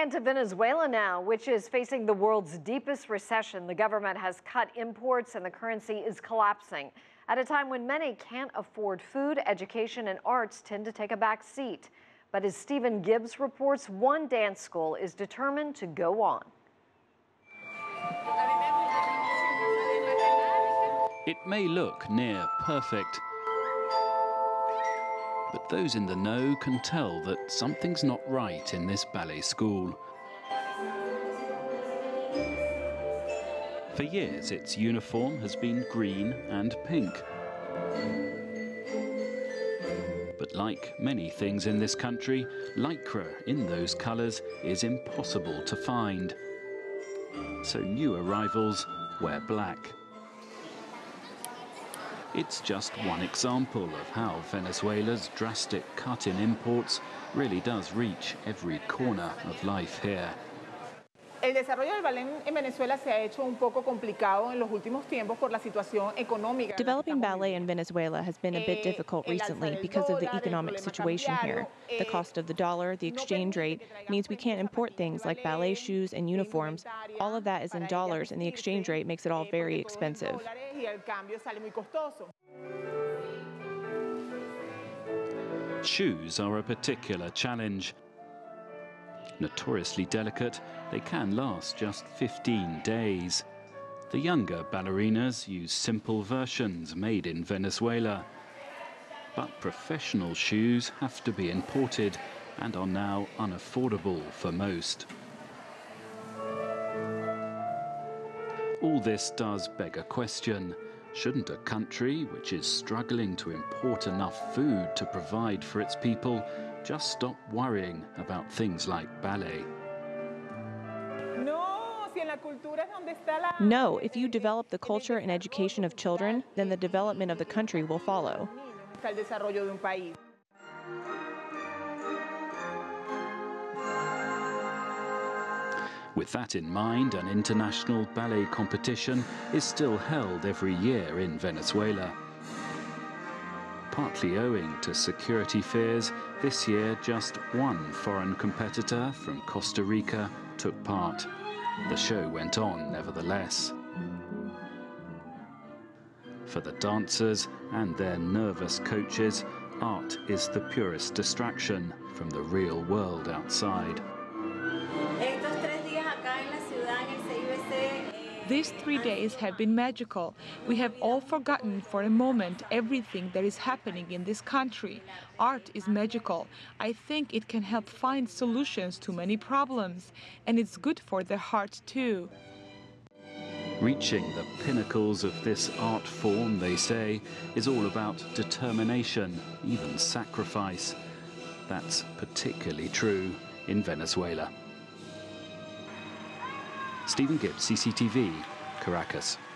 And to Venezuela now, which is facing the world's deepest recession. The government has cut imports and the currency is collapsing. At a time when many can't afford food, education, and arts tend to take a back seat. But as Stephen Gibbs reports, one dance school is determined to go on. It may look near perfect, those in the know can tell that something's not right in this ballet school. For years, its uniform has been green and pink. But like many things in this country, lycra in those colours is impossible to find. So new arrivals wear black. It's just one example of how Venezuela's drastic cut in imports really does reach every corner of life here. El desarrollo del ballet en Venezuela se ha hecho un poco complicado en los últimos tiempos por la situación económica. Developing ballet in Venezuela has been a bit eh, difficult recently because of the economic situation here. The eh, cost of the dollar, the exchange rate, means we can't import things like ballet shoes and uniforms. All of that is in dollars, and the exchange rate makes it all very expensive. Shoes are a particular challenge. Notoriously delicate, they can last just 15 days. The younger ballerinas use simple versions made in Venezuela. But professional shoes have to be imported and are now unaffordable for most. All this does beg a question. Shouldn't a country which is struggling to import enough food to provide for its people just stop worrying about things like ballet? No, if you develop the culture and education of children, then the development of the country will follow. With that in mind, an international ballet competition is still held every year in Venezuela. Partly owing to security fears, this year just one foreign competitor from Costa Rica took part. The show went on nevertheless. For the dancers and their nervous coaches, art is the purest distraction from the real world outside. These three days have been magical. We have all forgotten for a moment everything that is happening in this country. Art is magical. I think it can help find solutions to many problems, and it's good for the heart too. Reaching the pinnacles of this art form, they say, is all about determination, even sacrifice. That's particularly true in Venezuela. Stephen Gibbs, CCTV, Caracas.